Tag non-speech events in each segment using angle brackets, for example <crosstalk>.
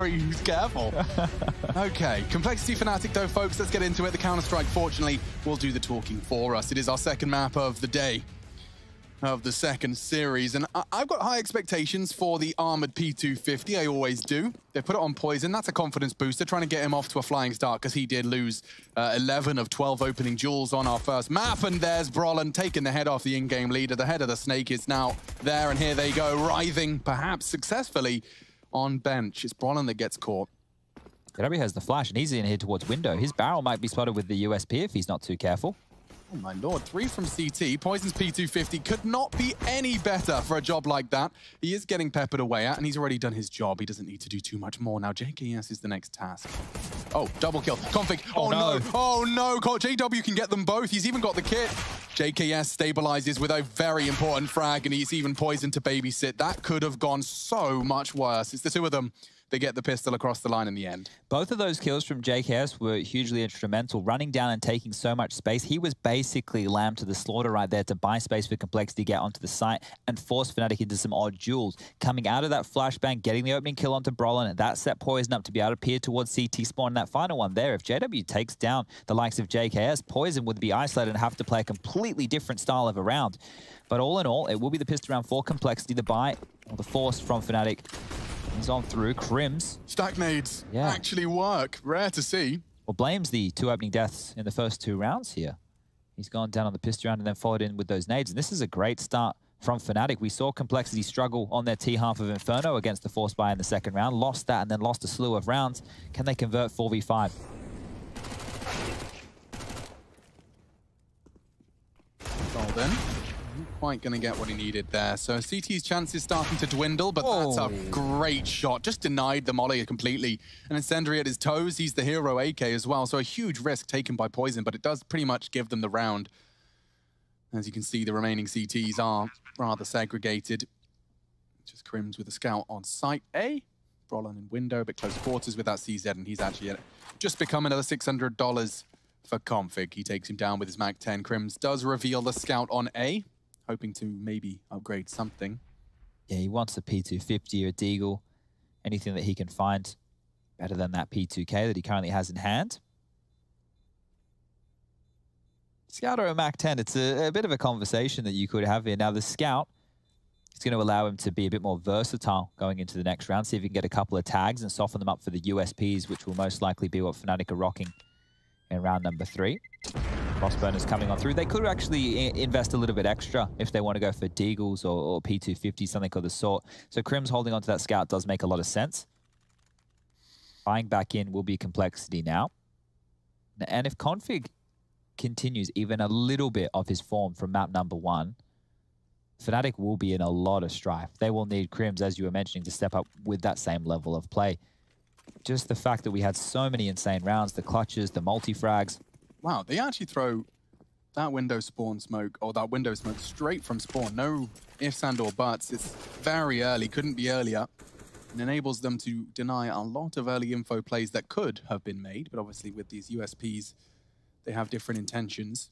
Who's careful? <laughs> okay, Complexity Fnatic though, folks, let's get into it. The Counter-Strike, fortunately, will do the talking for us. It is our second map of the day of the second series. And I have got high expectations for the armored P250, I always do. They put it on Poison, that's a confidence booster, trying to get him off to a flying start because he did lose uh, 11 of 12 opening duels on our first map. And there's Brollan taking the head off the in-game leader. The head of the snake is now there, and here they go, writhing, perhaps successfully, on bench. It's Brollan that gets caught. JW has the flash, and he's in here towards window. His barrel might be spotted with the USP if he's not too careful. Oh my lord, three from CT. Poison's P250 could not be any better for a job like that. He is getting peppered away at, and he's already done his job. He doesn't need to do too much more. Now, JKS is the next task. Oh, double kill. Config. Oh, oh no. no. Oh no. JW can get them both. He's even got the kit. JKS stabilizes with a very important frag, and he's even poisoned to babysit. That could have gone so much worse. It's the two of them they get the pistol across the line in the end. Both of those kills from JKS were hugely instrumental, running down and taking so much space. He was basically lamb to the slaughter right there to buy space for Complexity, get onto the site, and force Fnatic into some odd duels. Coming out of that flashbang, getting the opening kill onto Brollan, and that set Poison up to be able to peer towards CT spawn. that final one there, if JW takes down the likes of JKS, Poison would be isolated and have to play a completely different style of a round. But all in all, it will be the pistol round for Complexity, the buy, or the force from Fnatic. He's on through. Crims. Stack nades yeah. actually work. Rare to see. Well, blames the two opening deaths in the first two rounds here. He's gone down on the pistol round and then followed in with those nades. And this is a great start from Fnatic. We saw Complexity struggle on their T half of Inferno against the Force Buy in the second round. Lost that and then lost a slew of rounds. Can they convert 4v5? Golden quite going to get what he needed there. So CT's chances starting to dwindle, but oh. that's a oh. great shot. Just denied the molly completely. And Incendiary at his toes. He's the hero AK as well. So a huge risk taken by Poison, but it does pretty much give them the round. As you can see, the remaining CTs are rather segregated. Just Crims with a scout on site A. Brollan in window, but close quarters with that CZ, and he's actually just become another $600 for Config. He takes him down with his MAC-10. Crims does reveal the scout on A hoping to maybe upgrade something. Yeah, he wants a P250 or a Deagle, anything that he can find better than that P2K that he currently has in hand. Scout or a MAC-10, it's a, a, bit of a conversation that you could have here. Now, the Scout is going to allow him to be a bit more versatile going into the next round, see if he can get a couple of tags and soften them up for the USPs, which will most likely be what Fnatic are rocking in round number three. Crossburners coming on through. They could actually invest a little bit extra if they want to go for Deagles or, or P250, something of the sort. So Crims holding onto that scout does make a lot of sense. Buying back in will be complexity now. And if Config continues even a little bit of his form from map number one, Fnatic will be in a lot of strife. They will need Crims, as you were mentioning, to step up with that same level of play. Just the fact that we had so many insane rounds, the clutches, the multi-frags, Wow, they actually throw that window spawn smoke, or that window smoke straight from spawn. No ifs and or buts. It's very early, couldn't be earlier. It enables them to deny a lot of early info plays that could have been made, but obviously with these USPs, they have different intentions.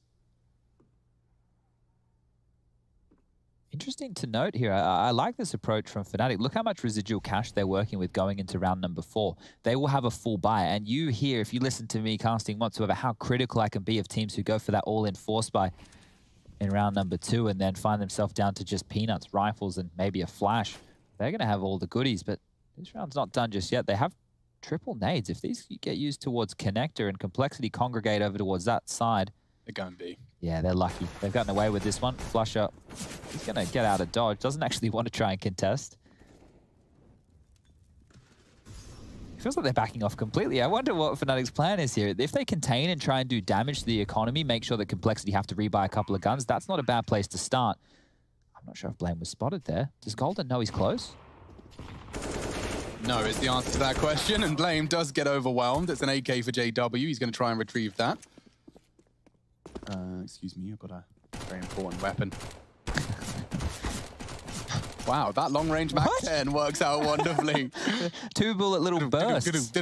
Interesting to note here. I, I, like this approach from Fnatic. Look how much residual cash they're working with going into round number four. They will have a full buy. And you hear, if you listen to me casting whatsoever, how critical I can be of teams who go for that all-in force buy in round number two and then find themselves down to just peanuts, rifles, and maybe a flash. They're going to have all the goodies, but this round's not done just yet. They have triple nades. If these get used towards connector and complexity congregate over towards that side, they're going to be. Yeah, they're lucky. They've gotten away with this one. flusha, he's going to get out of dodge. Doesn't actually want to try and contest. feels like they're backing off completely. I wonder what Fnatic's plan is here. If they contain and try and do damage to the economy, make sure that Complexity have to rebuy a couple of guns, that's not a bad place to start. I'm not sure if Blame was spotted there. Does Golden know he's close? No is the answer to that question, and Blame does get overwhelmed. It's an AK for JW. He's going to try and retrieve that. Uh, excuse me, I've got a very important weapon. <laughs> wow, that long range Mac 10 works out wonderfully. <laughs> Two bullet little bursts.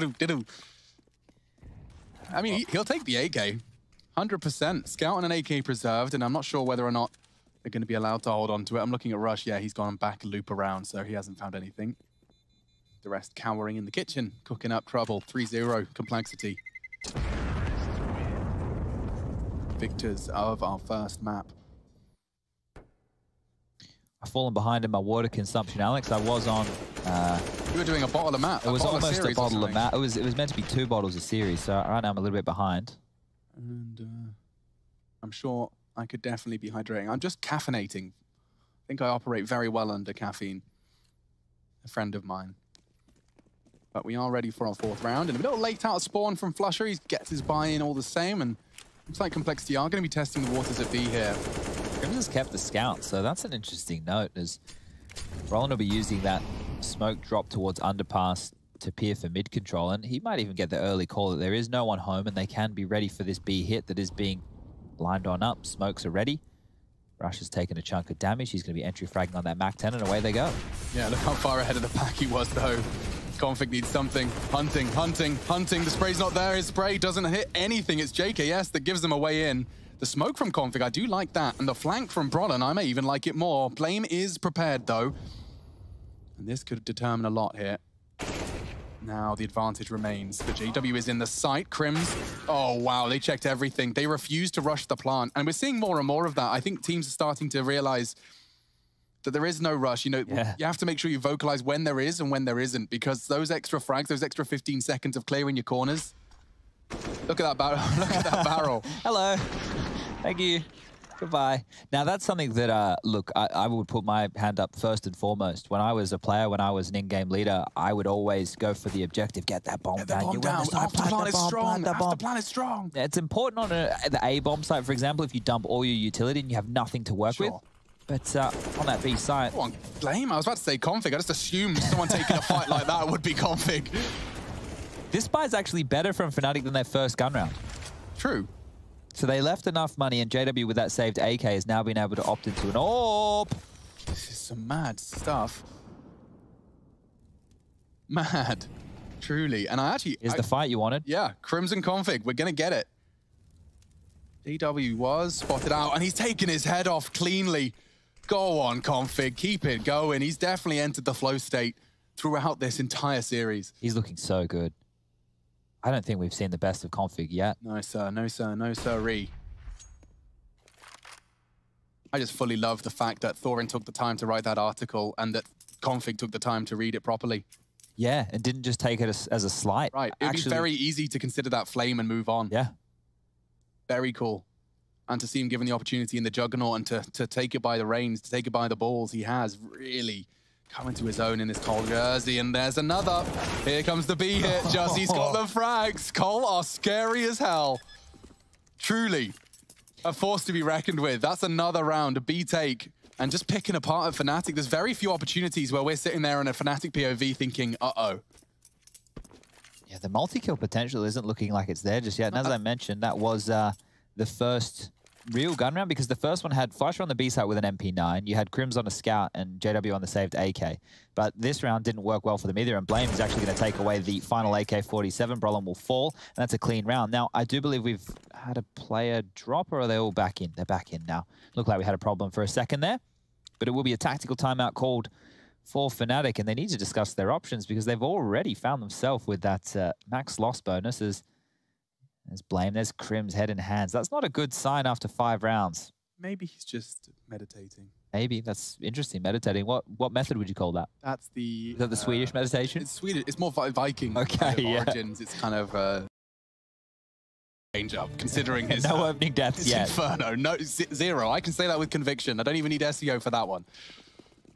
I mean, he'll take the AK. 100%. Scout and an AK preserved, and I'm not sure whether or not they're going to be allowed to hold on to it. I'm looking at Rush. Yeah, he's gone back loop around, so he hasn't found anything. The rest cowering in the kitchen, cooking up trouble. 3-0 complexity. Victors of our first map. I've fallen behind in my water consumption, Alex. I was on. Uh, you were doing a bottle of map. It was almost a bottle of map. It was it was meant to be two bottles a series. So right now I'm a little bit behind. And uh, I'm sure I could definitely be hydrating. I'm just caffeinating. I think I operate very well under caffeine. A friend of mine. But we are ready for our fourth round. And a little late out spawn from flusha. He gets his buy-in all the same. And looks like Complexity are going to be testing the waters at B here. Grim has kept the scout, so that's an interesting note. As Roland will be using that smoke drop towards underpass to peer for mid control, and he might even get the early call that there is no one home and they can be ready for this B hit that is being lined on up. Smokes are ready. Rush has taken a chunk of damage. He's going to be entry fragging on that MAC-10, and away they go. Yeah, look how far ahead of the pack he was, though. Config needs something. Hunting, hunting, hunting. The spray's not there. His spray doesn't hit anything. It's JKS that gives them a way in. The smoke from Config, I do like that. And the flank from Brollan, I may even like it more. Blame is prepared, though. And this could determine a lot here. Now the advantage remains. The JW is in the site. Crims, oh wow, they checked everything. They refused to rush the plant. And we're seeing more and more of that. I think teams are starting to realize that there is no rush. You know, yeah. you have to make sure you vocalize when there is and when there isn't, because those extra frags, those extra 15 seconds of clearing your corners. Look at that barrel. <laughs> Look at that barrel. <laughs> Hello. Thank you. Goodbye. Now, that's something that, uh, look, I, I, would put my hand up first and foremost. When I was a player, when I was an in-game leader, I would always go for the objective, get that bomb get down. Bomb you down. Side, After plan is bomb, strong. After bomb. plan is strong. It's important on a, the A bomb site, for example, if you dump all your utility and you have nothing to work sure. with. But uh, on that B site... Come on, blame. I was about to say config. I just assumed someone taking a fight like that would be config. This buy is actually better from Fnatic than their first gun round. True. So they left enough money, and JW with that saved AK has now been able to opt into an AWP. This is some mad stuff. Mad. Truly. And I actually... Is I, the fight you wanted? Yeah. Crimson Config. We're going to get it. DW was spotted out, and he's taken his head off cleanly. Go on, Config. Keep it going. He's definitely entered the flow state throughout this entire series. He's looking so good. I don't think we've seen the best of config yet. No, sir. No, sir. No, sirree. I just fully love the fact that Thorin took the time to write that article and that config took the time to read it properly. Yeah, and didn't just take it as, as a slight. Right. It'd Actually, be very easy to consider that flame and move on. Yeah. Very cool. And to see him given the opportunity in the Juggernaut and to, to take it by the reins, to take it by the balls, he has really coming to his own in this cold jersey. And there's another. Here comes the B hit. <laughs> Jesse's got the frags. Cole are scary as hell. Truly a force to be reckoned with. That's another round, a B take. And just picking apart a Fnatic, there's very few opportunities where we're sitting there in a Fnatic POV thinking, uh-oh. Yeah, the multi-kill potential isn't looking like it's there just yet. And as I mentioned, that was uh, the first real gun round because the first one had flusha on the B side with an MP9. You had Crims on a scout and JW on the saved AK. But this round didn't work well for them either. And Blame is actually going to take away the final AK-47. Brollan will fall. And that's a clean round. Now, I do believe we've had a player drop or are they all back in? They're back in now. Looked like we had a problem for a second there. But it will be a tactical timeout called for Fnatic. And they need to discuss their options because they've already found themselves with that uh, max loss bonus as there's Blame, there's Crim's head and hands. That's not a good sign after five rounds. Maybe he's just meditating. Maybe that's interesting. Meditating. What what method would you call that? That's the. Is that the uh, Swedish meditation? It's Swedish. It's more Viking. Okay. Kind of yeah. Origins. It's kind of. Uh, change up considering <laughs> his no uh, opening deaths yet. Inferno, no zero. I can say that with conviction. I don't even need SEO for that one.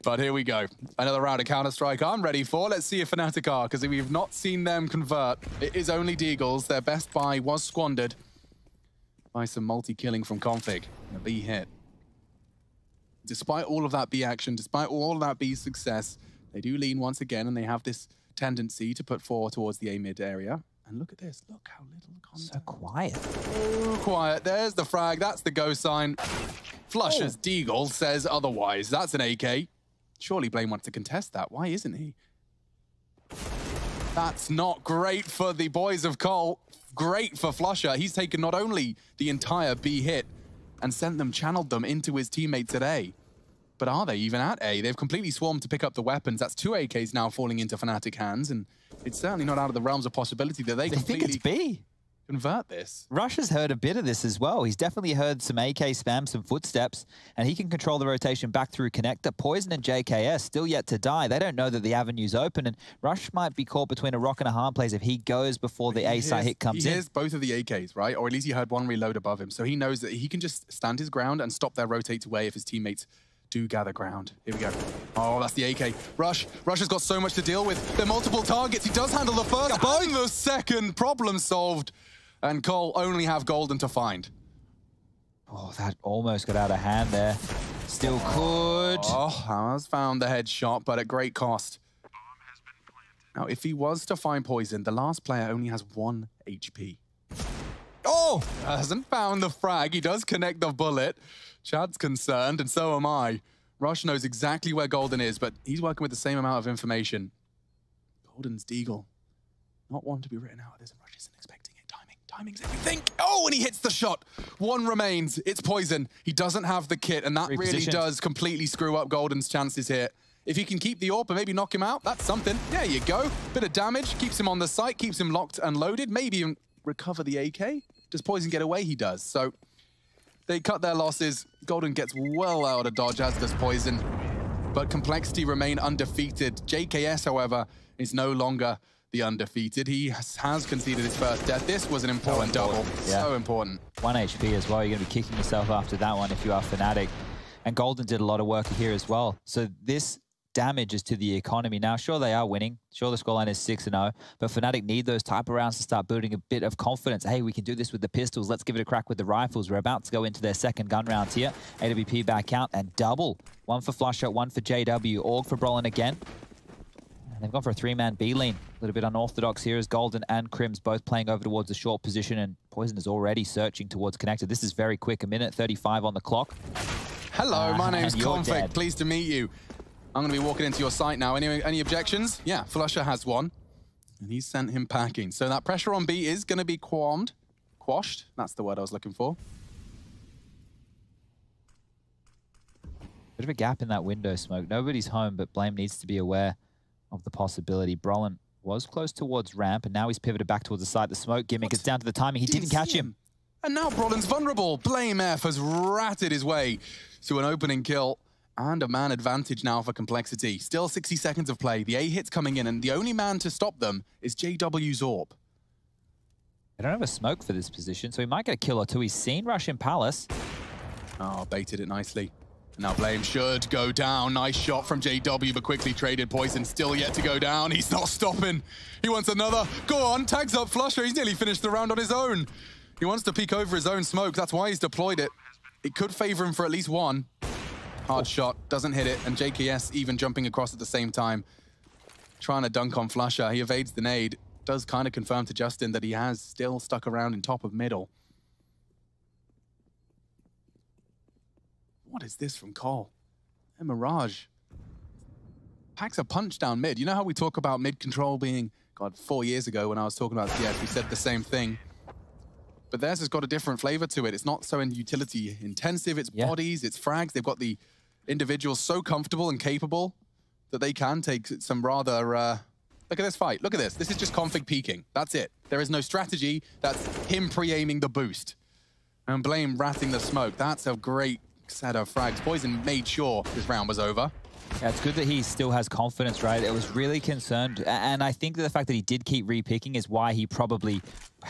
But here we go. Another round of Counter-Strike I'm ready for. Let's see if Fnatic are, because we've not seen them convert. It is only Deagles. Their best buy was squandered by some multi-killing from Config. A B hit. Despite all of that B action, despite all of that B success, they do lean once again, and they have this tendency to put four towards the A mid area. And look at this. Look how little contact. So quiet. So quiet. There's the frag. That's the go sign. flusha's oh. Deagle says otherwise. That's an AK. Surely Blame wants to contest that. Why isn't he? That's not great for the boys of Cole. Great for flusha. He's taken not only the entire B hit and sent them, channeled them into his teammate A. But are they even at A? They've completely swarmed to pick up the weapons. That's two AKs now falling into Fnatic hands, and it's certainly not out of the realms of possibility that they, They think it's B. convert this. Rush has heard a bit of this as well. He's definitely heard some AK spam, some footsteps, and he can control the rotation back through connector. Poison and JKS still yet to die. They don't know that the avenue's open, and Rush might be caught between a rock and a hard place if he goes before the A site hears- hit comes he in. hears both of the AKs, right? Or at least he heard one reload above him. So he knows that he can just stand his ground and stop their rotates away if his teammates do gather ground. Here we go. Oh, that's the AK. Rush. Rush has got so much to deal with. There are multiple targets. He does handle the first and the second. Problem solved. And Cole only have Golden to find. Oh, that almost got out of hand there. Still could. Oh, has found the headshot, but at great cost. Now, if he was to find poison, the last player only has one HP. Oh, hasn't found the frag. He does connect the bullet. Chad's concerned, and so am I. Rush knows exactly where Golden is, but he's working with the same amount of information. Golden's Deagle. Not one to be written out of this, and Rush isn't expecting. Timing, timing's everything. Oh, and he hits the shot. One remains. It's poison. He doesn't have the kit, and that really does completely screw up Golden's chances here. If he can keep the AWP and maybe knock him out, that's something. There you go. Bit of damage, keeps him on the site, keeps him locked and loaded, maybe even recover the AK. Does Poison get away? He does. So they cut their losses. Golden gets well out of dodge, as does Poison. But Complexity remain undefeated. JKS, however, is no longer the undefeated. He has, has conceded his first death. This was an important double. important, yeah. So important. One HP as well. You're going to be kicking yourself after that one if you are Fnatic. And Golden did a lot of work here as well. So this damage is to the economy. Now, sure, they are winning. Sure, the scoreline is 6-0. But Fnatic need those type of rounds to start building a bit of confidence. Hey, we can do this with the pistols. Let's give it a crack with the rifles. We're about to go into their second gun rounds here. AWP back out and double. One for flusha, one for JW. Org for Brollan again. And they've gone for a three-man B lane. A little bit unorthodox here as Golden and Crims both playing over towards the short position, and Poison is already searching towards connector. This is very quick, a minute 35 on the clock. Hello, my Ah, name's <laughs> and dead. Pleased to meet you. I'm going to be walking into your site now. Any, any objections? Yeah, flusha has one. And he sent him packing. So that pressure on B is going to be qualmed. Quashed. That's the word I was looking for. Bit of a gap in that window smoke. Nobody's home, but Blame needs to be aware of the possibility. Brollan was close towards ramp, and now he's pivoted back towards the side. The smoke gimmick What? is down to the timing. He didn't, see catch him. And now Brollan's vulnerable. Blame F has ratted his way to an opening kill. And a man advantage now for Complexity. Still 60 seconds of play. The A hit's coming in, and the only man to stop them is JW Zorb. They don't have a smoke for this position, so he might get a kill or two. He's seen Russian Palace. Oh, baited it nicely. Now Blame should go down. Nice shot from JW, but quickly traded. Poison still yet to go down. He's not stopping. He wants another. Go on, tags up flusha. He's nearly finished the round on his own. He wants to peek over his own smoke. That's why he's deployed it. It could favor him for at least one. Hard oh. shot, doesn't hit it, and JKS even jumping across at the same time. Trying to dunk on flusha. He evades the nade. Does kind of confirm to Justin that he has still stuck around in top of middle. What is this from Cole? And Mirage. Packs a punch down mid. You know how we talk about mid control being, God, four years ago when I was talking about CS, we said the same thing. But theirs has got a different flavor to it. It's not so in utility intensive. It's Yeah. bodies, it's frags. They've got the individuals so comfortable and capable that they can take some rather. Uh, look at this fight. Look at this. This is just config peaking. That's it. There is no strategy. That's him pre-aiming the boost. And Blame ratting the smoke. That's a great set of frags. Poison made sure this round was over. Yeah, it's good that he still has confidence, right? It was really concerned. And I think that the fact that he did keep repicking is why he probably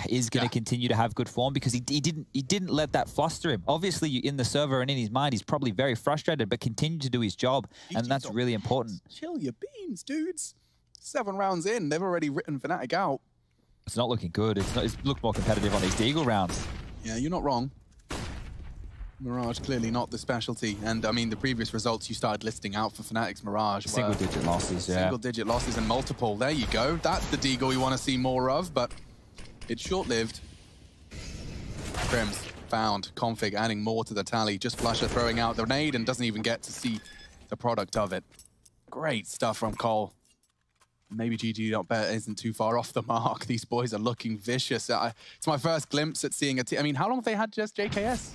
is going to Yeah. continue to have good form because he, he didn't he didn't let that fluster him. Obviously, in the server and in his mind, he's probably very frustrated, but continued to do his job, and that's really important. Chill your beans, dudes. Seven rounds in, they've already written Fnatic out. It's not looking good. It's, not, it's looked more competitive on these Deagle rounds. Yeah, you're not wrong. Mirage clearly not the specialty. And I mean, the previous results you started listing out for Fnatic's Mirage Single digit losses, yeah. single digit losses and multiple. There you go. That's the Deagle we want to see more of, but it's short-lived. Crims found config adding more to the tally. Just flusha throwing out the nade and doesn't even get to see the product of it. Great stuff from Cole. Maybe GG not bet isn't too far off the mark. <laughs> These boys are looking vicious. I, it's my first glimpse at seeing a team. I mean, how long have they had just JKS?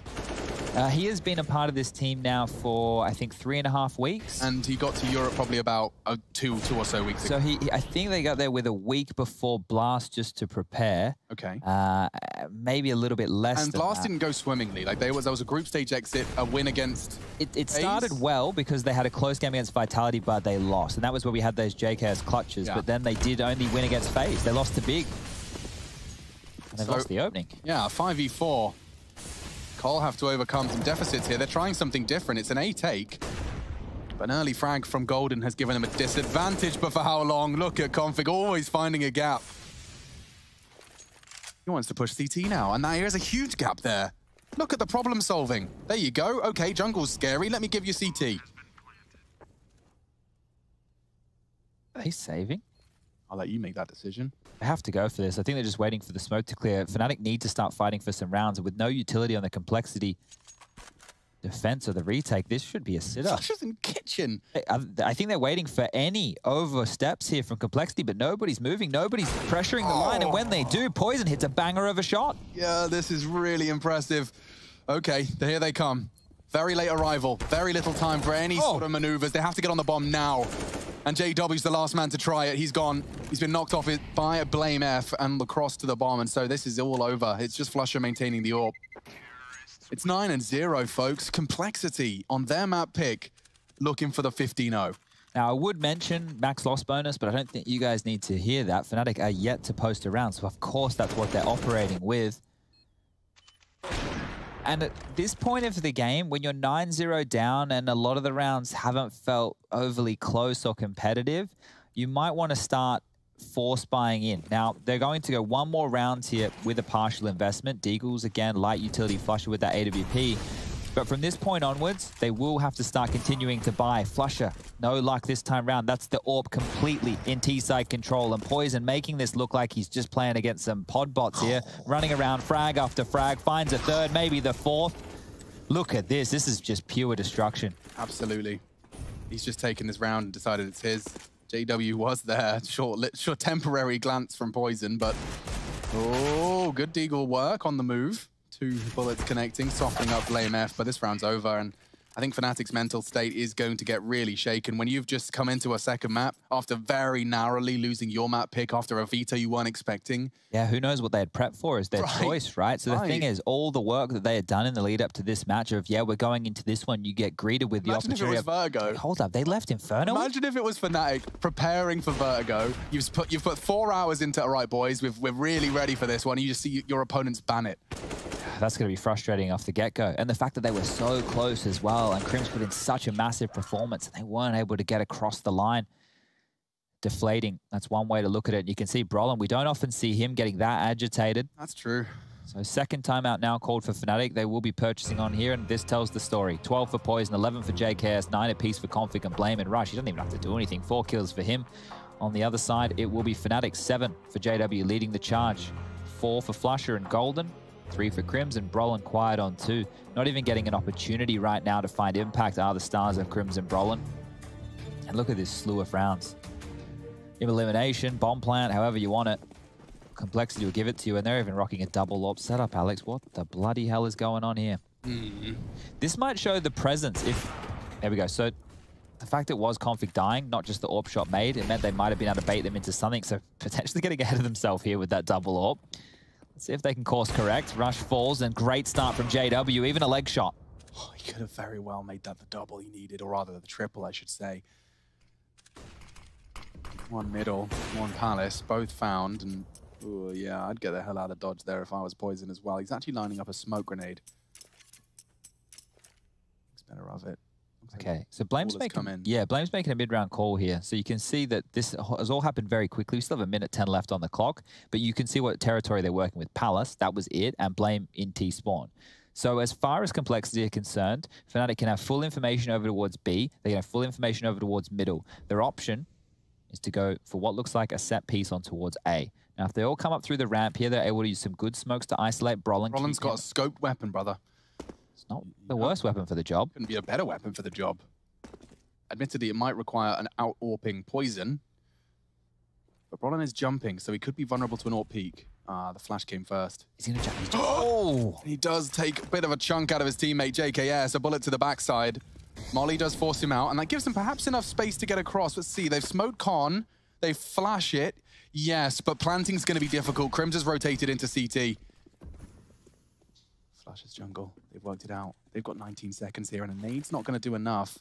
Uh, he has been a part of this team now for, I think, three and a half weeks. And he got to Europe probably about uh, two, two or so weeks so ago. he, he- I think they got there with a week before Blast just to prepare. Okay. Uh, maybe a little bit less And Blast that. didn't go swimmingly. Like they was, there was a group stage exit, a win against. It, it started well because they had a close game against Vitality, but they lost. And that was where we had those JKS clutches. Yeah. But then they did only win against FaZe. They lost to Big. And they So- lost the opening. Yeah, 5v4. Cole have to overcome some deficits here. They're trying something different. It's an A take. But an early frag from Golden has given them a disadvantage, but for how long? Look at Config, always finding a gap. He wants to push CT now, and there is a huge gap there. Look at the problem solving. There you go. Okay, jungle's scary. Let me give you CT. Are they saving? I'll let you make that decision. They have to go for this. I think they're just waiting for the smoke to clear. Fnatic need to start fighting for some rounds. With no utility on the complexity defense or the retake, this should be a sitter. Flashes in kitchen. I I think they're waiting for any oversteps here from complexity, but nobody's moving. Nobody's pressuring the line. And when they do, Poison hits a banger of a shot. Yeah, this is really impressive. Okay, here they come. Very late arrival. Very little time for any Oh. sort of maneuvers. They have to get on the bomb now. And JW's the last man to try it. He's gone. He's been knocked off by a Blame F and lacrosse to the bomb. And so this is all over. It's just flusha maintaining the AWP. It's 9 and 0, folks. Complexity on their map pick, looking for the 15-0. Now, I would mention max loss bonus, but I don't think you guys need to hear that. Fnatic are yet to post a round, so of course that's what they're operating with. And at this point of the game, when you're 9-0 down and a lot of the rounds haven't felt overly close or competitive, you might want to start force buying in. Now, they're going to go one more round here with a partial investment. Deagles, again, light utility flusha with that AWP. But from this point onwards, they will have to start continuing to buy. flusha, no luck this time round. That's the AWP completely in T-side control. And Poison making this look like he's just playing against some pod bots here. <sighs> running around frag after frag, finds a third, maybe the fourth. Look at this. This is just pure destruction. Absolutely. He's just taken this round and decided it's his. JW was there. Short, short temporary glance from Poison, but oh, good Deagle work on the move. Two bullets connecting, softening up Blame F, but this round's over, and I think Fnatic's mental state is going to get really shaken when you've just come into a second map after very narrowly losing your map pick after a veto you weren't expecting. Yeah, who knows what they had prepped for is their Right, choice, right? So the thing is, all the work that they had done in the lead up to this match of, yeah, we're going into this one, you get greeted with the Imagine if it opportunity was of, hold up, they left Inferno? Imagine if it was Fnatic preparing for Vertigo. You've put you've put four hours into it, all right, boys. We've, we're really ready for this one. You just see your opponents ban it. That's going to be frustrating off the get-go. And the fact that they were so close as well, and Crims put in such a massive performance, and they weren't able to get across the line. Deflating, that's one way to look at it. You can see Brollan, we don't often see him getting that agitated. That's true. So second timeout now called for Fnatic. They will be purchasing on here, and this tells the story. 12 for Poison, 11 for JKS, 9 apiece for Config and Blame and Rush. He doesn't even have to do anything. 4 kills for him. On the other side, it will be Fnatic, 7 for JW leading the charge. 4 for flusha and Golden, 3 for Crims, and Brollan quiet on 2. Not even getting an opportunity right now to find impact are the stars of Crimson Brollan. And look at this slew of rounds. Elimination, bomb plant, however you want it complexity will give it to you, and they're even rocking a double AWP setup, Alex. What the bloody hell is going on here? Mm-hmm. This might show the presence if... There we go. So the fact it was config dying, not just the AWP shot made, it meant they might have been able to bait them into something, so <laughs> potentially getting ahead of themselves here with that double AWP. See if they can course correct. Rush falls, and great start from JW, even a leg shot. Oh, he could have very well made that the double he needed, or rather the triple, I should say. One middle, one palace, both found, and oh yeah, I'd get the hell out of dodge there if I was poison as well. He's actually lining up a smoke grenade. Thinks better of it. Okay, so Blame's making yeah, Blame's making a mid-round call here. So you can see that this has all happened very quickly. We still have a minute ten left on the clock, but you can see what territory they're working with. Palace, that was it, and Blame in T spawn. So as far as complexity are concerned, Fnatic can have full information over towards B. They can have full information over towards middle. Their option is to go for what looks like a set piece on towards A. Now, if they all come up through the ramp here, they're able to use some good smokes to isolate Brollan. Rollins keep got him- a scoped weapon, brother. It's not the worst weapon for the job. Couldn't be a better weapon for the job. Admittedly, it might require an out-orping poison. But Brollan is jumping, so he could be vulnerable to an AWP peek. Ah, the flash came first. He's <gasps> to jump. Oh! He does take a bit of a chunk out of his teammate JKS, a bullet to the backside. Molly does force him out, and that gives him perhaps enough space to get across. Let's see, they've smoked Con, they flash it. Yes, but planting's going to be difficult. Crims has rotated into CT. Flashes jungle. They've worked it out. They've got 19 seconds here, and a nade's not going to do enough.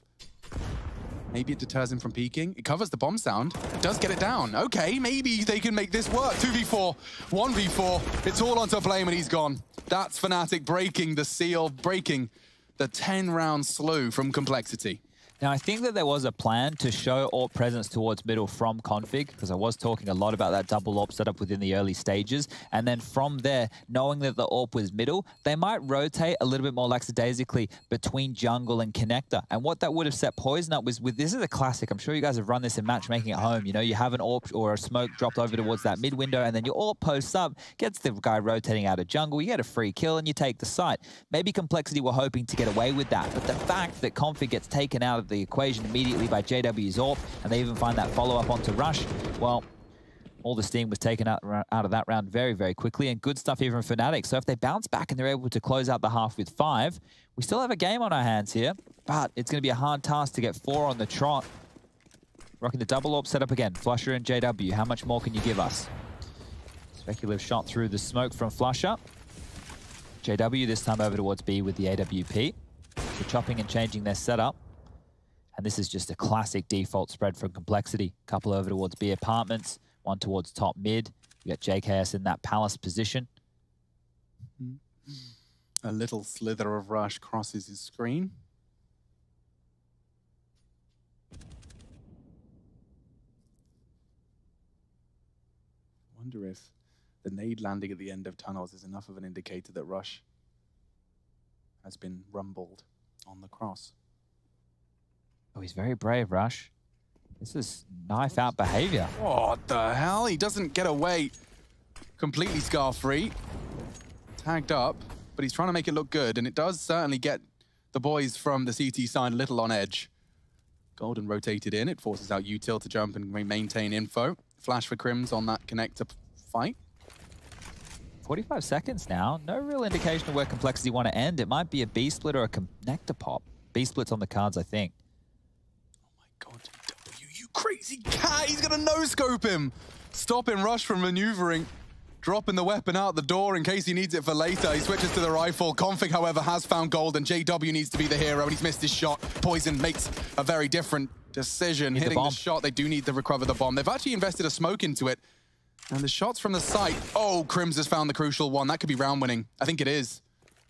Maybe it deters him from peeking. It covers the bomb sound. It does get it down. Okay, maybe they can make this work. 2v4, 1v4. It's all onto Flame and he's gone. That's Fnatic breaking the seal, breaking the 10-round slew from Complexity. Now, I think that there was a plan to show AWP presence towards middle from config, because I was talking a lot about that double AWP setup within the early stages. And then from there, knowing that the AWP was middle, they might rotate a little bit more lackadaisically between jungle and connector. And what that would have set Poison up was with, this is a classic, I'm sure you guys have run this in matchmaking at home. You know, you have an AWP or a smoke dropped over towards that mid window, and then your AWP posts up, gets the guy rotating out of jungle, you get a free kill, and you take the site. Maybe Complexity were hoping to get away with that, but the fact that config gets taken out of the equation immediately by JW's AWP, and they even find that follow-up onto Rush. Well, all the steam was taken out, out of that round very, very quickly, and good stuff here from Fnatic. So if they bounce back and they're able to close out the half with five, we still have a game on our hands here, but it's going to be a hard task to get four on the trot. Rocking the double AWP setup again. flusha and JW, how much more can you give us? Speculative shot through the smoke from flusha. JW this time over towards B with the AWP. So chopping and changing their setup. And this is just a classic default spread from Complexity. Couple over towards B apartments, one towards top mid. You got JKS in that palace position. A little slither of Rush crosses his screen. Wonder if the nade landing at the end of tunnels is enough of an indicator that Rush has been rumbled on the cross. Oh, he's very brave, Rush. This is knife out behavior. What the hell? He doesn't get away completely scar-free. Tagged up, but he's trying to make it look good, and it does certainly get the boys from the CT side a little on edge. Golden rotated in. It forces out Util to jump and maintain info. Flash for Crims on that connector fight. 45 seconds now. No real indication of where Complexity want to end. It might be a B split or a connector pop. B split's on the cards, I think. God, W, you crazy cat! He's gonna no-scope him! Stopping Rush from maneuvering. Dropping the weapon out the door in case he needs it for later. He switches to the rifle. Config, however, has found gold, and JW needs to be the hero, and he's missed his shot. Poison makes a very different decision. Hit Hitting the, the, shot, they do need to recover the bomb. They've actually invested a smoke into it. And the shots from the site. Oh, Crims has found the crucial one. That could be round winning. I think it is.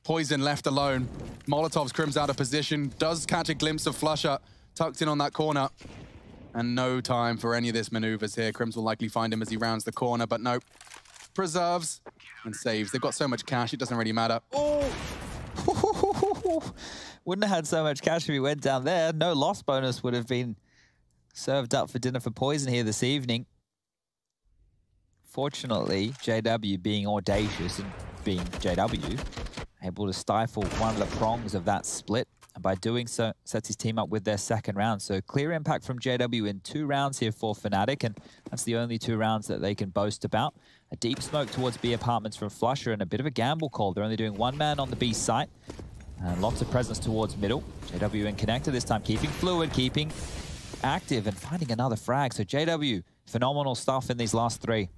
Poison left alone. Molotov's Crims out of position. Does catch a glimpse of flusha tucked in on that corner. And no time for any of this maneuvers here. Crims will likely find him as he rounds the corner, but nope. Preserves and saves. They've got so much cash, it doesn't really matter. Oh! <laughs> Wouldn't have had so much cash if he went down there. No loss bonus would have been served up for dinner for Poison here this evening. Fortunately, JW being audacious and being JW, able to stifle one of the prongs of that split and by doing so, sets his team up with their second round. So clear impact from JW in two rounds here for Fnatic, and that's the only two rounds that they can boast about. A deep smoke towards B apartments from flusha and a bit of a gamble call. They're only doing one man on the B site, and lots of presence towards middle. JW in connector this time, keeping fluid, keeping active, and finding another frag. So JW, phenomenal stuff in these last three.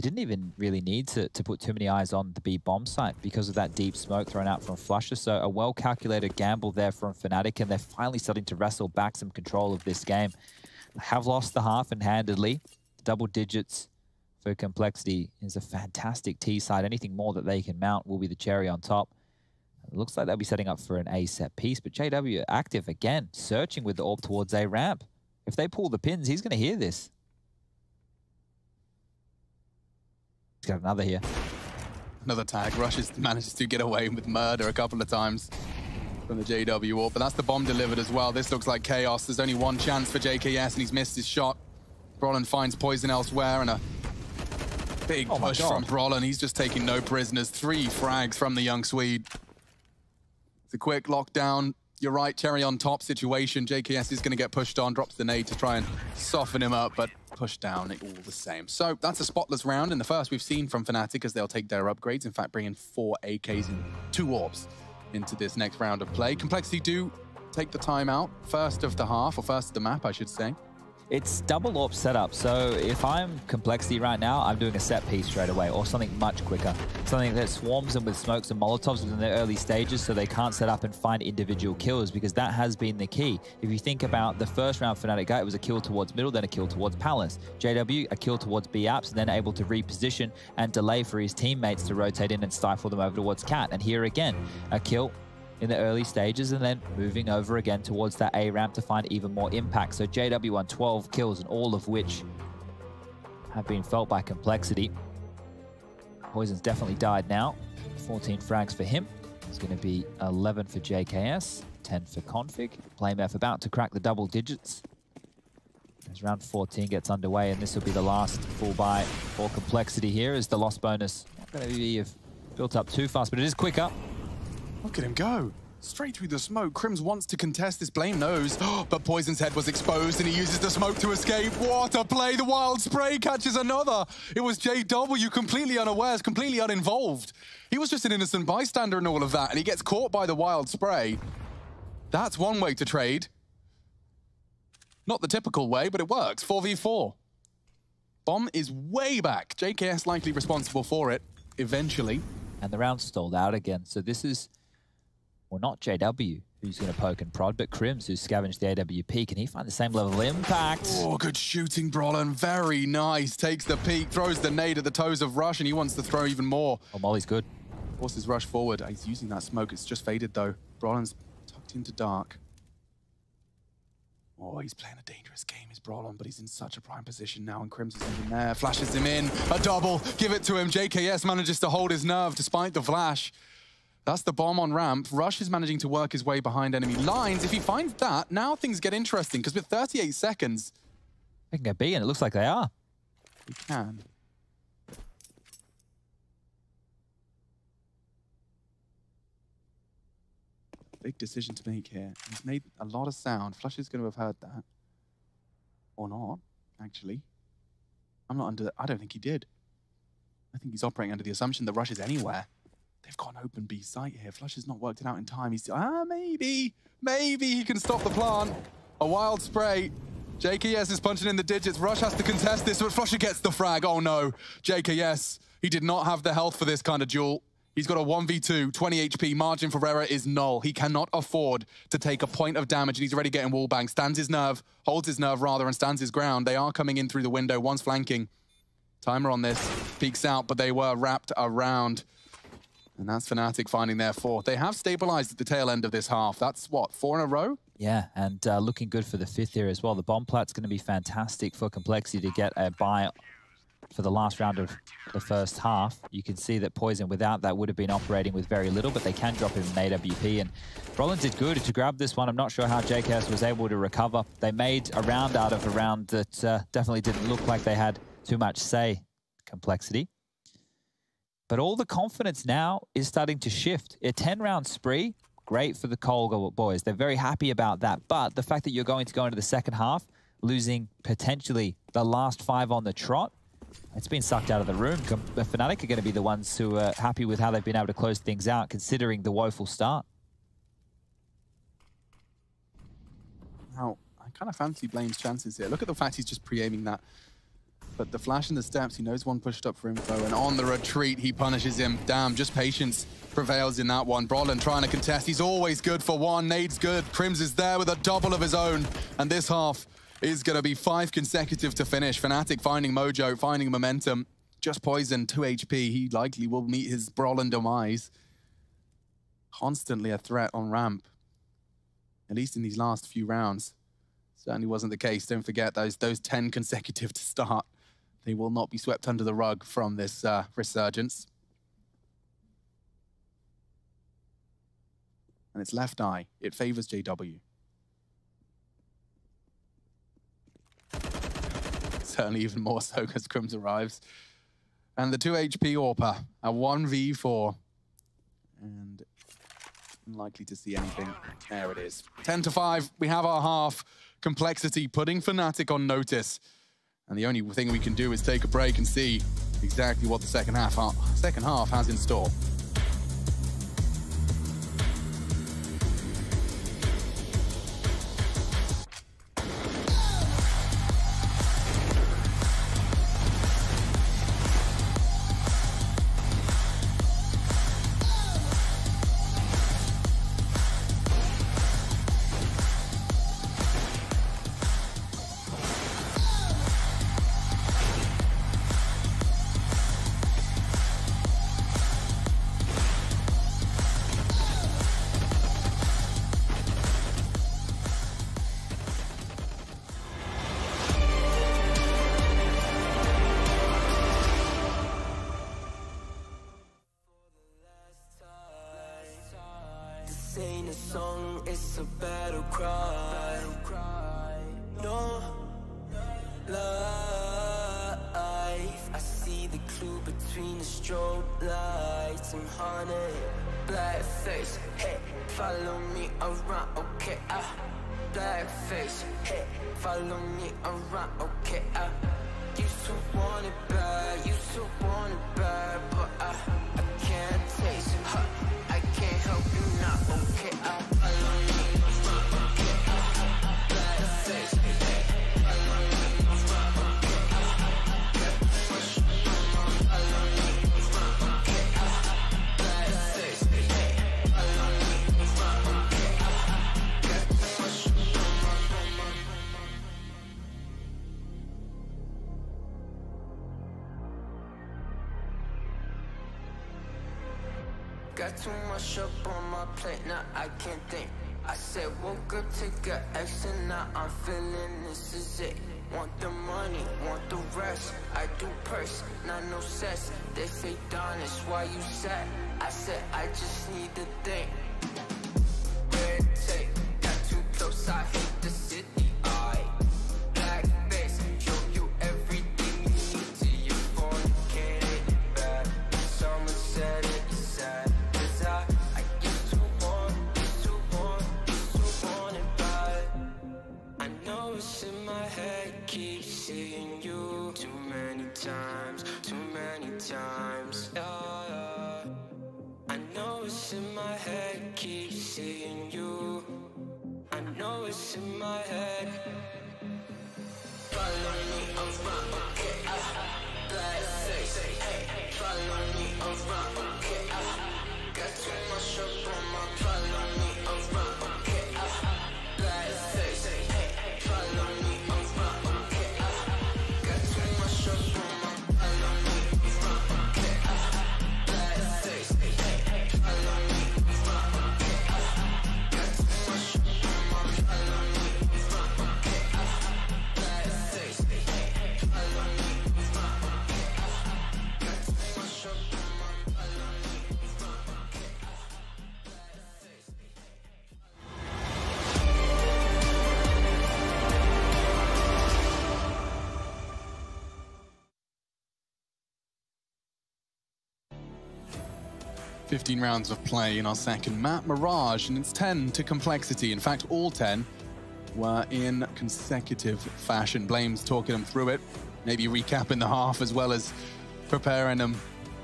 They didn't even really need to, to put too many eyes on the B bomb site because of that deep smoke thrown out from flusha. So a well-calculated gamble there from Fnatic, and they're finally starting to wrestle back some control of this game. Have lost the half and handedly. Double digits for Complexity is a fantastic T side. Anything more that they can mount will be the cherry on top. It looks like they'll be setting up for an A set piece, but JW active again, searching with the AWP towards A ramp. If they pull the pins, he's going to hear this. He's got another here. Another tag. Rushes <laughs> manages to get away with murder a couple of times from the JW AWP, but that's the bomb delivered as well. This looks like chaos. There's only one chance for JKS, and he's missed his shot. Brollan finds poison elsewhere, and a big oh push from Brollan. He's just taking no prisoners. Three frags from the young Swede. It's a quick lockdown. You're right, cherry on top situation. JKS is going to get pushed on, drops the nade to try and soften him up, but pushed down all the same. So that's a spotless round, and the first we've seen from Fnatic as they'll take their upgrades. In fact, bringing four AKs and two orbs into this next round of play. Complexity do take the time out, first of the half, or first of the map, I should say. It's double AWP setup, so if I'm Complexity right now, I'm doing a set piece straight away, or something much quicker. Something that swarms them with smokes and molotovs within the early stages so they can't set up and find individual kills, because that has been the key. If you think about the first round Fnatic got, it was a kill towards middle, then a kill towards Palace. JW, a kill towards B apps, and then able to reposition and delay for his teammates to rotate in and stifle them over towards Cat. And here again, a kill in the early stages and then moving over again towards that A ramp to find even more impact. So JW won 12 kills and all of which have been felt by Complexity. Poison's definitely died now. 14 frags for him. It's going to be 11 for JKS, 10 for Config. Blame F about to crack the double digits. As round 14 gets underway, and this will be the last full buy for Complexity here as the loss bonus not going to be built up too fast, but it is quicker. Look at him go. Straight through the smoke. Crims wants to contest this blame knows, <gasps> but Poison's head was exposed and he uses the smoke to escape. What a play. The wild spray catches another. It was JW completely unawares, completely uninvolved. He was just an innocent bystander in all of that and he gets caught by the wild spray. That's one way to trade. Not the typical way, but it works. 4v4. Bomb is way back. JKS likely responsible for it, eventually. And the round stalled out again. So this is well, not JW, who's going to poke and prod, but Crims, who's scavenged the AWP. Can he find the same level of impact? Oh, good shooting, Brollan. Very nice. Takes the peek, throws the nade at the toes of Rush, and he wants to throw even more. Oh, Molly's good. Forces Rush forward. He's using that smoke. It's just faded, though. Brollan's tucked into dark. Oh, he's playing a dangerous game, is Brollan, but he's in such a prime position now, and Crims is in there. Flashes him in. A double. Give it to him. JKS manages to hold his nerve despite the flash. That's the bomb on ramp. Rush is managing to work his way behind enemy lines. If he finds that, now things get interesting, because with 38 seconds... They can get B, and it looks like they are. We can. Big decision to make here. He's made a lot of sound. Flush is going to have heard that. Or not, actually. I'm not under... I don't think he did. I think he's operating under the assumption that Rush is anywhere. They've got an open B site here. Flush has not worked it out in time. He's, ah, maybe, maybe he can stop the plant. A wild spray. JKS is punching in the digits. Rush has to contest this, but flusha gets the frag. Oh no, JKS. He did not have the health for this kind of duel. He's got a 1v2, 20 HP. Margin for error is null. He cannot afford to take a point of damage, and he's already getting wall wallbang. Stands his nerve, holds his nerve rather, and stands his ground. They are coming in through the window. One's flanking. Timer on this. Peeks out, but they were wrapped around. And that's Fnatic finding their fourth. They have stabilized at the tail end of this half. That's, what, four in a row? Yeah, and uh, looking good for the fifth here as well. The bomb plat's going to be fantastic for Complexity to get a buy for the last round of the first half. You can see that Poison, without that, would have been operating with very little, but they can drop him an AWP. And Rollins did good to grab this one. I'm not sure how JKS was able to recover. They made a round out of a round that uh, definitely didn't look like they had too much say. Complexity. But all the confidence now is starting to shift. A 10-round spree, great for the Cole boys. They're very happy about that. But the fact that you're going to go into the second half, losing potentially the last five on the trot, it's been sucked out of the room. The Fnatic are going to be the ones who are happy with how they've been able to close things out, considering the woeful start. Now, I kind of fancy Blame's chances here. Look at the fact he's just pre-aiming that but the flash in the steps, he knows one pushed up for info, and on the retreat, he punishes him. Damn, just patience prevails in that one. Brollan trying to contest. He's always good for one. Nade's good. Crims is there with a double of his own. And this half is going to be five consecutive to finish. Fnatic finding mojo, finding momentum. Just poison, 2 HP. He likely will meet his Brollan demise. Constantly a threat on ramp. At least in these last few rounds. Certainly wasn't the case. Don't forget those, those 10 consecutive to start. They will not be swept under the rug from this uh, resurgence. And it's left eye. It favors JW. Certainly even more so as Crims arrives. And the 2 HP AWPer, a 1v4. And Unlikely to see anything. There it is. 10 to 5. We have our half. Complexity putting Fnatic on notice. And the only thing we can do is take a break and see exactly what the second half, second half has in store. I can't think. I said, woke up, take a action, now I'm feeling this is it. Want the money, want the rest. I do purse, not no sex. They say, Donis, why you sad? I said, I just need to think. 15 rounds of play in our second map, Mirage, and it's 10 to Complexity. In fact, all 10 were in consecutive fashion. Blame's talking them through it, maybe recapping the half as well as preparing them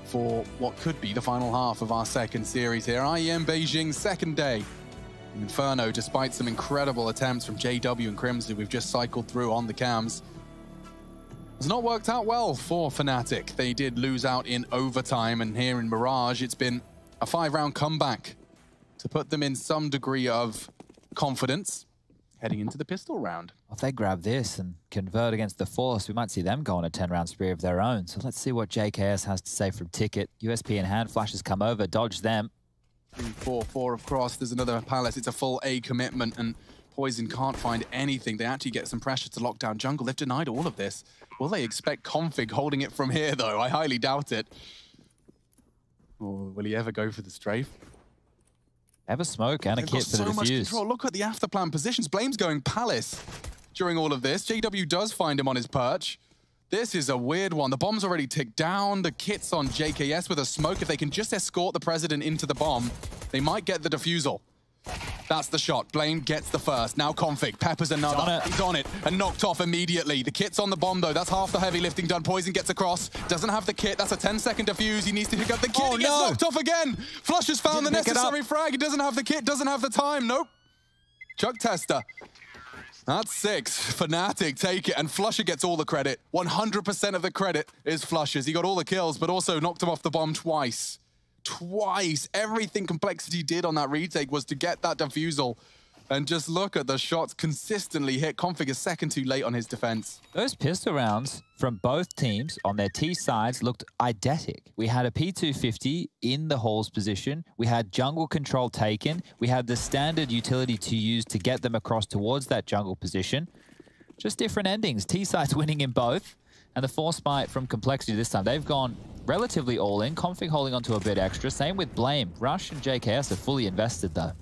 for what could be the final half of our second series here. IEM Beijing, second day. Inferno, despite some incredible attempts from JW and Crimson, we've just cycled through on the cams. It's not worked out well for Fnatic. They did lose out in overtime, and here in Mirage, it's been a five-round comeback to put them in some degree of confidence heading into the pistol round. If they grab this and convert against the Force, we might see them go on a 10-round spree of their own. So let's see what JKS has to say from Ticket. USP in hand, flashes come over, dodge them. Four, four across. There's another Palace. It's a full A commitment, and poizon can't find anything. They actually get some pressure to lock down jungle. They've denied all of this. Will they expect k0nfig holding it from here, though? I highly doubt it. Or will he ever go for the strafe? Have a smoke and a kit for so the much defuse. Control. Look at the afterplant positions. Blame's going Palace during all of this. JW does find him on his perch. This is a weird one. The bomb's already ticked down. The kit's on JKS with a smoke. If they can just escort the president into the bomb, they might get the defusal. That's the shot. Blame gets the first. Now k0nfig. Peppers another. on. He's on it and knocked off immediately. The kit's on the bomb, though. That's half the heavy lifting done. poizon gets across. Doesn't have the kit. That's a 10-second defuse. He needs to pick up the kit. Oh, he gets no. knocked off again. Flush has found the pick it up. necessary frag. He doesn't have the kit. Doesn't have the time. Nope. Chuck Tester. That's six. Fnatic take it, and flusha gets all the credit. 100% of the credit is flusha's. He got all the kills, but also knocked him off the bomb twice. Twice. Everything Complexity did on that retake was to get that defusal. And just look at the shots consistently hit. k0nfig is second too late on his defense. Those pistol rounds from both teams on their T sides looked eidetic. We had a P250 in the Hall's position. We had jungle control taken. We had the standard utility to use to get them across towards that jungle position. Just different endings. T sides <laughs> winning in both. And the force bite from Complexity this time. They've gone relatively all in. k0nfig holding onto a bit extra. Same with Blame. Rush and JKS are fully invested though.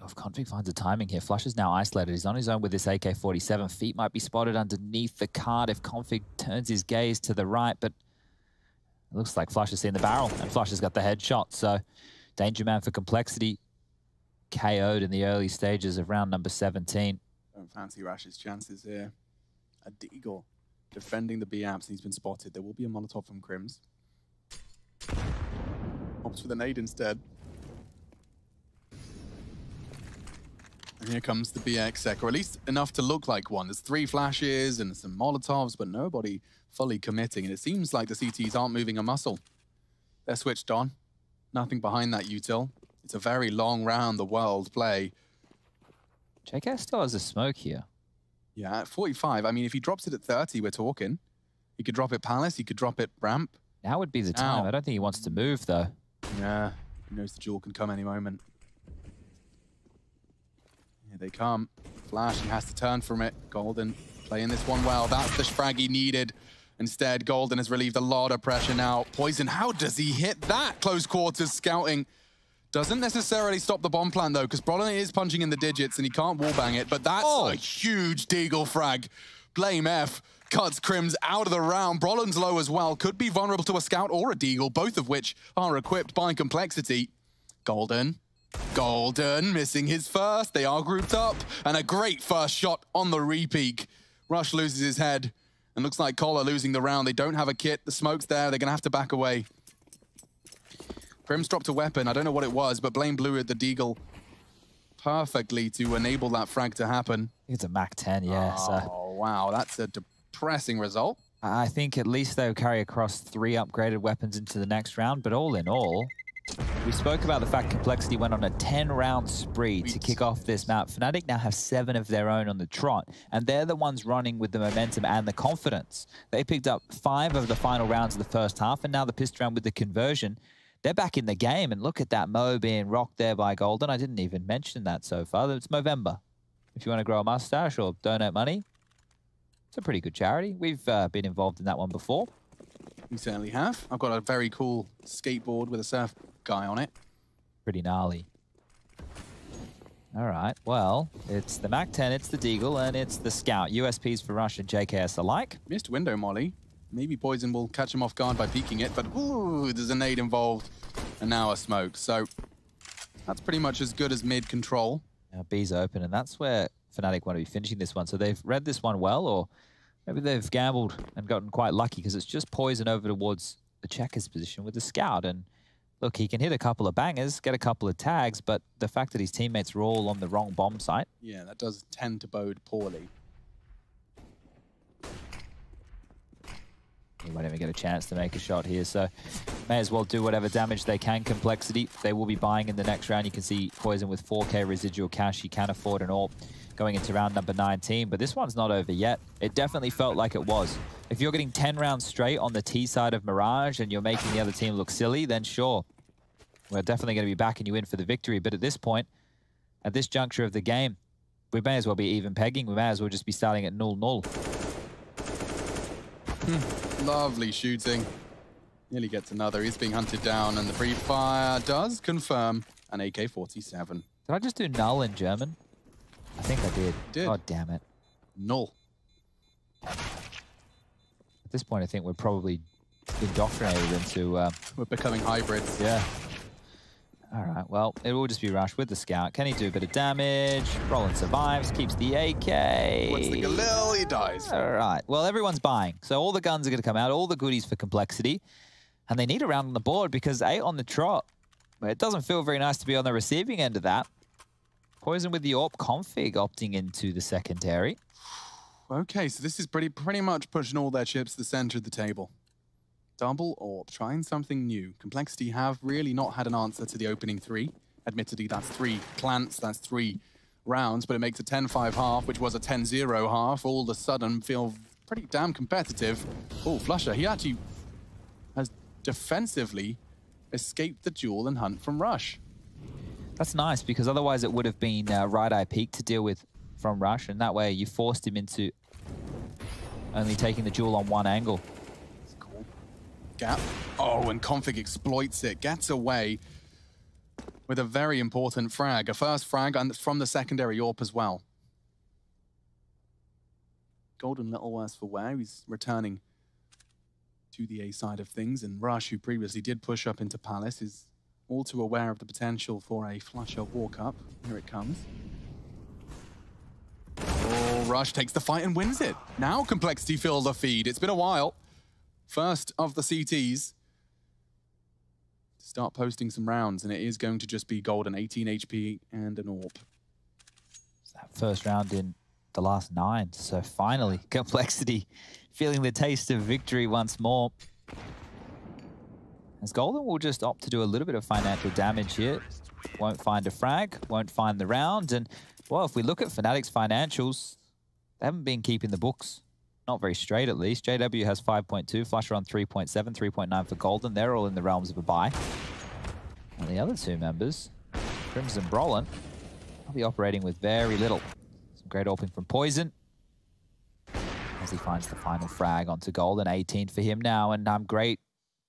Oh, if k0nfig finds a timing here, Flush is now isolated. He's on his own with this AK-47. Feet might be spotted underneath the card if k0nfig turns his gaze to the right, but it looks like Flush has seen the barrel, and Flush has got the headshot. So, Danger Man for Complexity KO'd in the early stages of round number 17. Don't fancy Rash's chances here. A Deagle defending the B apps. He's been spotted. There will be a Molotov from KRIMZ. Opts for the nade instead. And here comes the BX or at least enough to look like one. There's three flashes and some Molotovs, but nobody fully committing. And it seems like the CTs aren't moving a muscle. They're switched on. Nothing behind that util. It's a very long round, the world play. JKS still has a smoke here. Yeah, at 45. I mean, if he drops it at 30, we're talking. He could drop it Palace. He could drop it Ramp. Now would be the time. Ow. I don't think he wants to move, though. Yeah, he knows the jewel can come any moment. Here they come. Flash, he has to turn from it. Golden playing this one well. That's the frag he needed. Instead, Golden has relieved a lot of pressure now. poizon, how does he hit that? Close quarters scouting. Doesn't necessarily stop the bomb plan though, because Brollan is punching in the digits and he can't wallbang it, but that's Oh. a huge Deagle frag. Blame F cuts KRIMZ out of the round. Brollan's low as well, could be vulnerable to a scout or a Deagle, both of which are equipped by Complexity. Golden, Golden missing his first. They are grouped up, and a great first shot on the repeak. Rush loses his head, and looks like Collar losing the round. They don't have a kit. The smoke's there. They're gonna have to back away. Grim's dropped a weapon. I don't know what it was, but Blame blew at the Deagle perfectly to enable that frag to happen. It's a Mac 10, yeah. Oh, so Oh, wow. That's a depressing result. I think at least they'll carry across three upgraded weapons into the next round, but all in all, we spoke about the fact Complexity went on a 10-round spree to kick off this map. Fnatic now have seven of their own on the trot, and they're the ones running with the momentum and the confidence. They picked up five of the final rounds of the first half, and now the pissed round with the conversion. They're back in the game, and look at that Mo being rocked there by Golden. I didn't even mention that so far. It's Movember. If you want to grow a mustache or donate money, it's a pretty good charity. We've uh, been involved in that one before. We certainly have. I've got a very cool skateboard with a surf guy on it. Pretty gnarly. All right, well, it's the MAC-10, it's the Deagle, and it's the Scout. USPs for Rush and JKS alike. Missed window molly. Maybe poizon will catch him off guard by peeking it, but ooh, there's a nade involved. And now a smoke. So that's pretty much as good as mid control. Now B's open, and that's where Fnatic want to be finishing this one. So they've read this one well, or maybe they've gambled and gotten quite lucky because it's just poizon over towards the checker's position with the Scout. And look, he can hit a couple of bangers, get a couple of tags, but the fact that his teammates are all on the wrong bomb site, Yeah, that does tend to bode poorly. He won't even get a chance to make a shot here, so may as well do whatever damage they can. Complexity, they will be buying in the next round. You can see poizon with 4k residual cash. He can afford an AWP going into round number 19, but this one's not over yet. It definitely felt like it was. If you're getting 10 rounds straight on the T side of Mirage and you're making the other team look silly, then sure. We're definitely going to be backing you in for the victory, but at this point, at this juncture of the game, we may as well be even pegging. We may as well just be starting at null-null. Lovely shooting. Nearly gets another. He's being hunted down, and the free fire does confirm an AK-47. Did I just do null in German? I think I did. Did. God damn it. Null. At this point, I think we're probably indoctrinated into, uh, We're becoming hybrids. yeah. All right, well, it will just be Rush with the Scout. Can he do a bit of damage? Roland survives, keeps the AK. What's the Galil? He dies. All right, well, everyone's buying. So all the guns are going to come out, all the goodies for complexity. And they need a round on the board because eight on the trot. It doesn't feel very nice to be on the receiving end of that. poizon with the AWP k0nfig opting into the secondary. Okay, so this is pretty pretty much pushing all their chips to the center of the table. Double AWP, trying something new. Complexity have really not had an answer to the opening three. Admittedly, that's three plants, that's three rounds, but it makes a 10-5 half, which was a 10-0 half, all of a sudden feel pretty damn competitive. Oh, flusha, he actually has defensively escaped the duel and hunt from Rush. That's nice because otherwise it would have been uh, right eye peak to deal with from Rush, and that way you forced him into only taking the duel on one angle. Cool. Gap. Oh, and k0nfig exploits it, gets away with a very important frag. A first frag and from the secondary AWP as well. Golden little worse for wear. He's returning to the A side of things. And Rush, who previously did push up into Palace, is all too aware of the potential for a flusha walk-up. Here it comes. Oh, Rush takes the fight and wins it. Now Complexity fill the feed. It's been a while. First of the CTs start posting some rounds, and it is going to just be Golden, 18 HP and an AWP. It's that first round in the last nine. So finally, <laughs> Complexity feeling the taste of victory once more. As Golden will just opt to do a little bit of financial damage here. Won't find a frag, won't find the round. And, well, if we look at Fnatic's financials, they haven't been keeping the books. Not very straight, at least. JW has 5.2, flusha on 3.7, 3.9 for Golden. They're all in the realms of a buy. And the other two members, Crimson Brollan, will be operating with very little. Some great opening from poizon. As he finds the final frag onto Golden, 18 for him now. And I'm great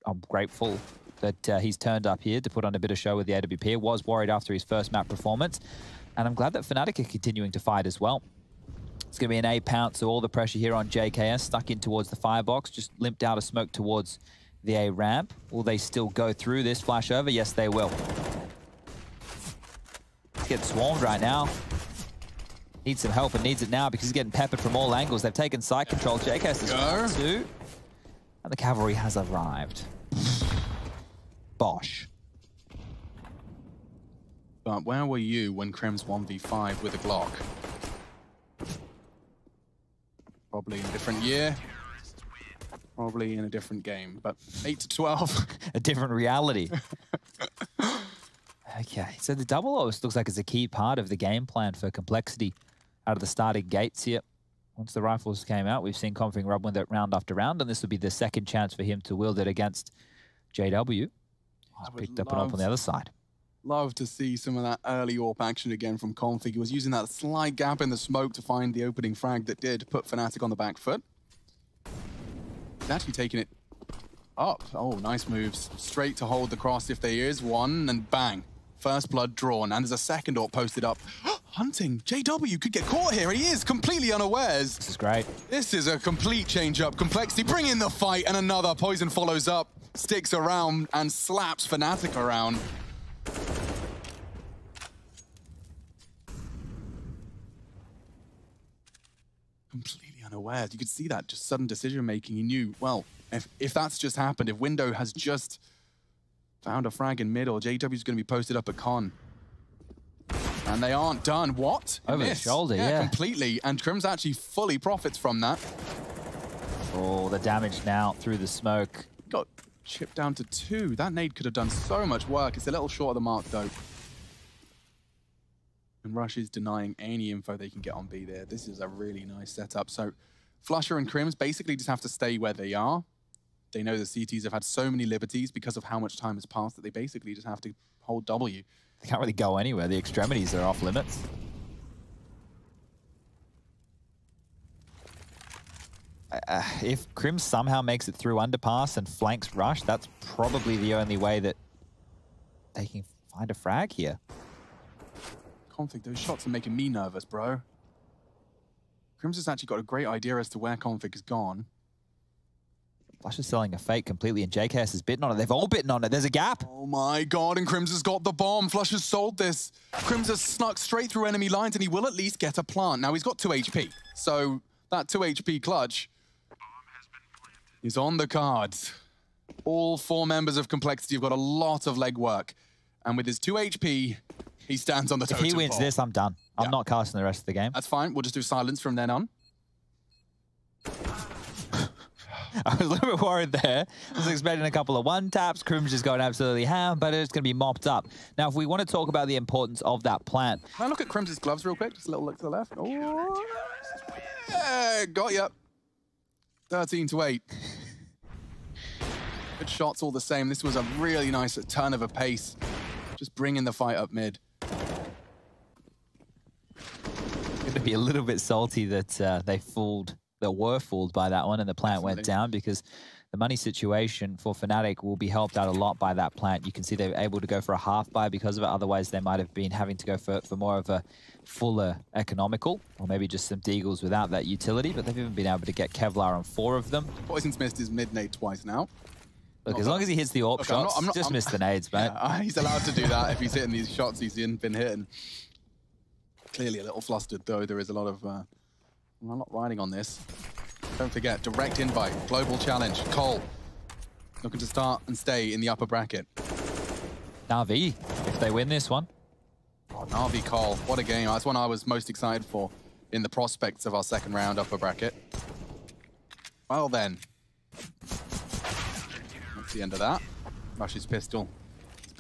I'm grateful that uh, he's turned up here to put on a bit of show with the AWP. Was worried after his first map performance. And I'm glad that Fnatic are continuing to fight as well. It's going to be an A pounce, so all the pressure here on JKS, stuck in towards the firebox, just limped out of smoke towards the A ramp. Will they still go through this flash over? Yes, they will. He's getting swarmed right now. Needs some help and needs it now because he's getting peppered from all angles. They've taken side control. JKS is Go. two. And the cavalry has arrived. Bosh. But where were you when Krem's 1v5 with a Glock? Probably in a different year. Probably in a different game. But 8 to 12. <laughs> a different reality. <laughs> okay, so the double O's looks like it's a key part of the game plan for complexity out of the starting gates here. Once the rifles came out, we've seen k0nfig rub with it round after round, and this will be the second chance for him to wield it against JW. He's picked up and up on the other side. Love to see some of that early AWP action again from k0nfig. He was using that slight gap in the smoke to find the opening frag that did put Fnatic on the back foot. He's actually taking it up. Oh, nice moves. Straight to hold the cross if there is one, and bang. First blood drawn, and there's a second AWP posted up. <gasps> Hunting, JW could get caught here. He is completely unawares. This is great. This is a complete change up. Complexity, bring in the fight, and another. poizon follows up, sticks around, and slaps Fnatic around. Completely unawares. You could see that, just sudden decision making. He knew, well, if, if that's just happened, if Window has just found a frag in middle, JW's going to be posted up at con. And they aren't done. What? Over the shoulder, yeah. completely. And Crim's actually fully profits from that. Oh, the damage now through the smoke. Got chipped down to two. That nade could have done so much work. It's a little short of the mark, though. And Rush is denying any info they can get on B there. This is a really nice setup. So flusha and KRIMZ basically just have to stay where they are. They know the CTs have had so many liberties because of how much time has passed that they basically just have to hold W. They can't really go anywhere. The extremities are off limits. Uh, if Crim somehow makes it through underpass and flanks rush, that's probably the only way that they can find a frag here. Config, those shots are making me nervous, bro. Crimson's actually got a great idea as to where k0nfig has gone. Flush is selling a fake completely, and JKS has bitten on it. They've all bitten on it. There's a gap. Oh my god, and Crimson's got the bomb. Flush has sold this. Crimson snuck straight through enemy lines, and he will at least get a plant. Now, he's got 2 HP, so that 2 HP clutch is on the cards. All four members of Complexity have got a lot of legwork, and with his 2 HP, he stands on the top. If totem he wins this, I'm done. I'm Yeah. not casting the rest of the game. That's fine. We'll just do silence from then on. <laughs> I was a little bit worried there. I was expecting a couple of one taps. Crim's just going absolutely ham, but it's going to be mopped up. Now, if we want to talk about the importance of that plant, Can I look at Crimson's gloves real quick? Just a little look to the left. Oh, yeah, got you. 13 to 8. Good shots all the same. This was a really nice turn of a pace. Just bringing the fight up mid. going to be a little bit salty that uh, they fooled, that were fooled by that one, and the plant went down because the money situation for Fnatic will be helped out a lot by that plant. You can see they're able to go for a half buy because of it. Otherwise, they might have been having to go for, for more of a fuller economical, or maybe just some deagles without that utility. But they've even been able to get Kevlar on four of them. poizon's missed his mid nade twice now. Look, Oh, as long as he hits the AWP Okay, I'm not- shots, I'm not- just I'm- miss the nades, <laughs> mate. Yeah, <laughs> he's allowed to do that if he's hitting these shots he's been hitting. Clearly a little flustered, though. There is a lot of... Uh, I'm not riding on this. Don't forget, direct invite, global challenge. Cole, looking to start and stay in the upper bracket. Navi, if they win this one, Oh, Navi Cole, what a game. That's one I was most excited for in the prospects of our second round upper bracket. Well then. That's the end of that. Rush's pistol is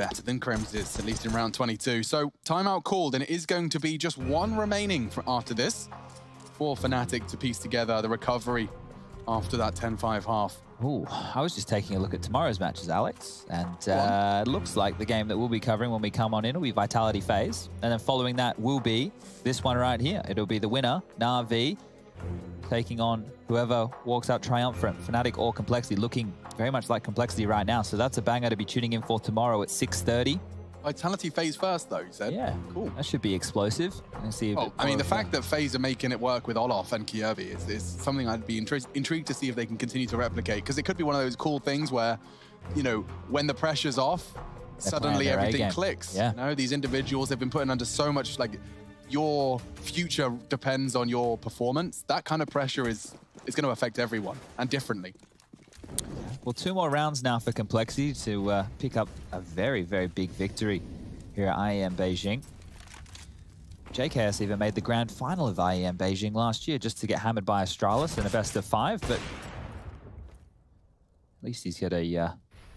better than KRIMZ's, at least in round 22. So timeout called, and it is going to be just one remaining for after this for Fnatic to piece together the recovery after that 10-5 half. Ooh, I was just taking a look at tomorrow's matches, Alex, and uh, it looks like the game that we'll be covering when we come on in will be Vitality FaZe, and then following that will be this one right here. It'll be the winner, Na'Vi, taking on whoever walks out triumphant, Fnatic or Complexity, looking very much like Complexity right now. So that's a banger to be tuning in for tomorrow at 6.30. Vitality FaZe first, though, you said? Yeah, Cool. That should be explosive. And see Oh, I mean, the fact that FaZe are making it work with olof and Kjaerbye is, is something I'd be intri- intrigued to see if they can continue to replicate, because it could be one of those cool things where, you know, when the pressure's off, suddenly their A everything clicks. Yeah. You know, these individuals have been putting under so much, like, your future depends on your performance. That kind of pressure is is going to affect everyone and differently. Well, two more rounds now for Complexity to uh, pick up a very, very big victory here at IEM Beijing. JKS even made the grand final of IEM Beijing last year just to get hammered by Astralis in a best of five, but at least he's got a uh,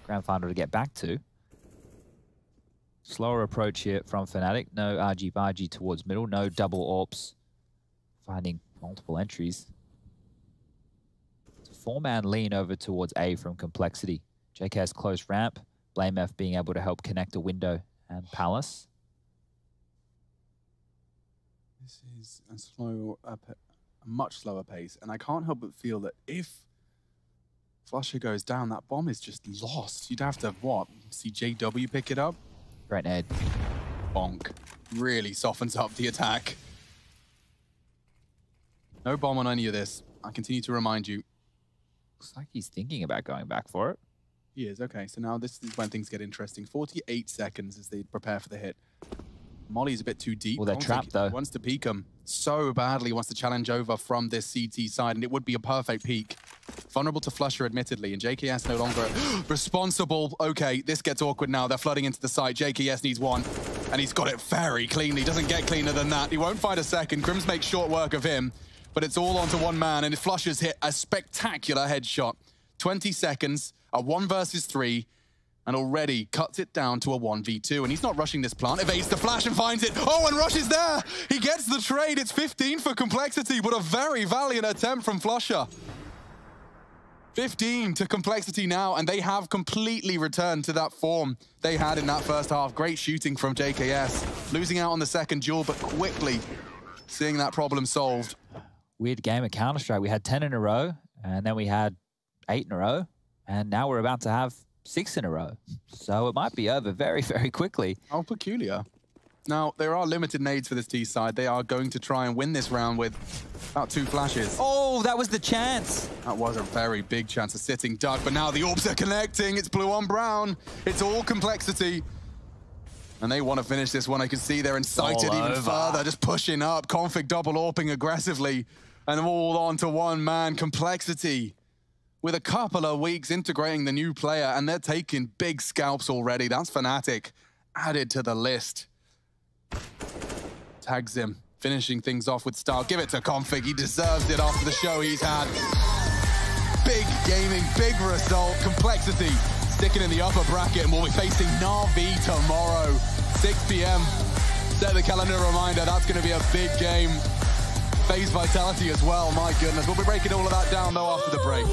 grand final to get back to. Slower approach here from Fnatic. No RG Bargy towards middle. No double AWPs. Finding multiple entries. Four-man lean over towards A from Complexity. JKS close ramp. Blame F being able to help connect a window and Palace. This is a slow, a, a much slower pace, and I can't help but feel that if flusha goes down, that bomb is just lost. You'd have to what? See JW pick it up? Great Ned. Bonk. Really softens up the attack. No bomb on any of this. I continue to remind you. Looks like he's thinking about going back for it. He is, okay. So now this is when things get interesting. 48 seconds as they prepare for the hit. Molly's a bit too deep. Well, they're trapped, though. Wants to peek him so badly, wants to challenge over from this CT side, and it would be a perfect peek. Vulnerable to flusha, admittedly, and JKS no longer <gasps> responsible. Okay, this gets awkward now. They're flooding into the site. JKS needs one, and he's got it very cleanly. Doesn't get cleaner than that. He won't find a second. KRIMZ makes short work of him, but it's all onto one man, and flusha's hit a spectacular headshot. 20 seconds, a one versus three, and already cuts it down to a 1v2. And he's not rushing this plant, evades the flash and finds it. Oh, and Rush is there! He gets the trade. It's 15 for Complexity, but a very valiant attempt from flusha. 15 to Complexity now, and they have completely returned to that form they had in that first half. Great shooting from JKS. Losing out on the second duel, but quickly seeing that problem solved. Weird game of Counter-Strike. We had 10 in a row, and then we had eight in a row, and now we're about to have six in a row. So it might be over very, very quickly. How peculiar. Now, there are limited nades for this T side. They are going to try and win this round with about two flashes. Oh, that was the chance. That was a very big chance of sitting duck, but now the orbs are connecting. It's blue on brown. It's all complexity. And they want to finish this one. I can see they're incited All even over. further, just pushing up. k0nfig double orping aggressively. And all on to one man. Complexity with a couple of weeks integrating the new player, and they're taking big scalps already. That's Fnatic added to the list. Tags him, finishing things off with style. Give it to k0nfig. He deserves it after the show he's had. Big gaming, big result. Complexity sticking in the upper bracket, and we'll be facing Na'Vi tomorrow, 6 p.m. Set the calendar reminder. That's going to be a big game. FaZe Vitality as well, my goodness. We'll be breaking all of that down, though, after the break.